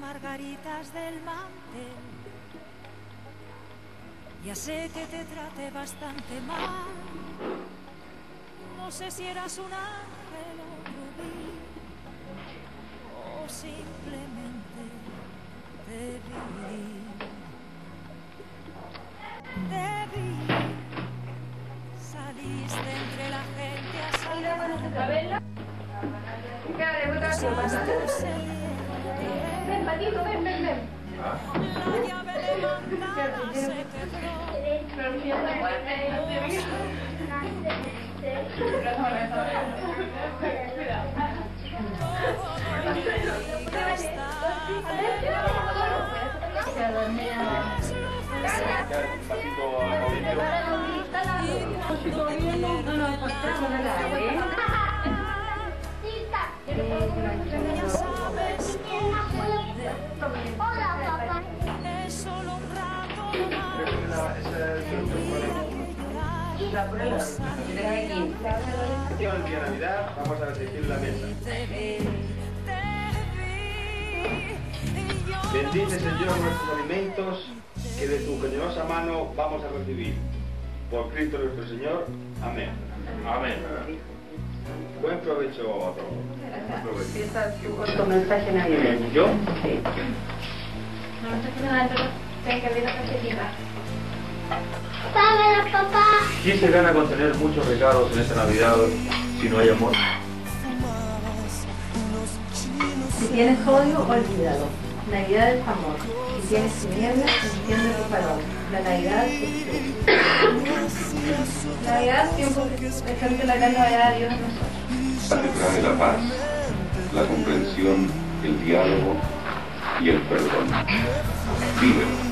Margaritas del mantel. Ya sé que te traté bastante mal. No sé si eras un ángel o rubí. O simplemente te vi. Te vi. Saliste entre la gente a. Ven, Patito, ven, ven, ven. La llave de mandada se quebró. Ya el día de Navidad vamos a recibir la mesa. Te te y Bendice, Señor, nuestros alimentos que de tu generosa mano vamos a recibir. Por Cristo nuestro Señor. Amén. Amén. Buen provecho a todos. Corto mensaje navideño. ¿Yo? Sí. Págala, papá. ¿Quién se gana con tener muchos regalos en esta Navidad si no hay amor? Si tienes odio, olvídalo. Navidad es amor. Si tienes tinieblas, enciende tu farol. La Navidad es tú. Navidad, tiempo presente la gran novedad de Dios en nosotros. Trae la paz, la comprensión, el diálogo y el perdón. Vívelo.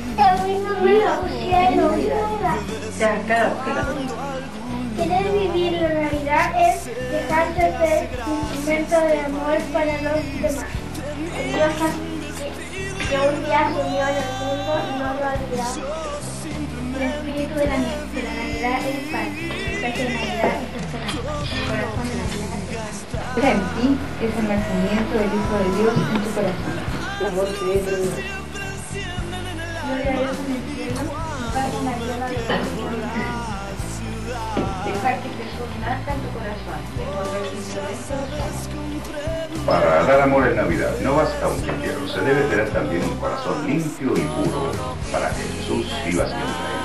Cielo. Ya, claro, claro. Querer vivir la Navidad es dejarse ser instrumento de amor para los demás. Dios que, que un día se unió en el mundo no lo olvidó. El espíritu de la, de la Navidad es paz. El mensaje de Navidad es esperanza. El corazón de Navidad es paz. En ti es el nacimiento del Hijo de Dios en tu corazón. La voz de Dios. Para dar amor en Navidad no basta un quiero, se debe tener también un corazón limpio y puro para que Jesús viva siempre.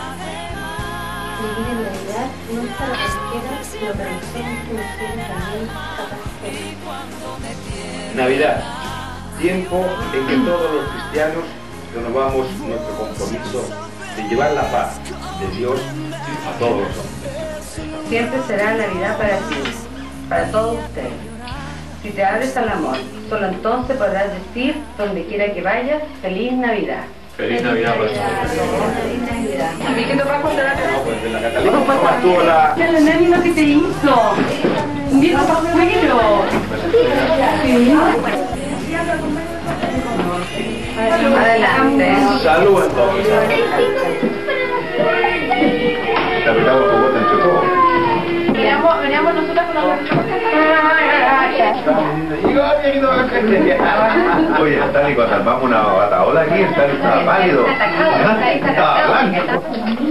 Navidad. Tiempo en que todos los cristianos renovamos nuestro compromiso de llevar la paz de Dios a todos los hombres. Siempre será Navidad para ti, para todos ustedes. Si te abres al amor, solo entonces podrás decir, donde quiera que vayas, feliz Navidad. Feliz Navidad para todos. Feliz Navidad. ¿A mí qué te va a contar acá? No, pues de la Catalina, ¿cómo estuvo la... La nani lo que te hizo. Un viejo pascuero. Sí. Adelante. Salud entonces. Te apretamos tu bota entre todos. Veníamos, veníamos nosotras con los Oye, está cuando armamos una bataola aquí, está, está pálido. Está blanco.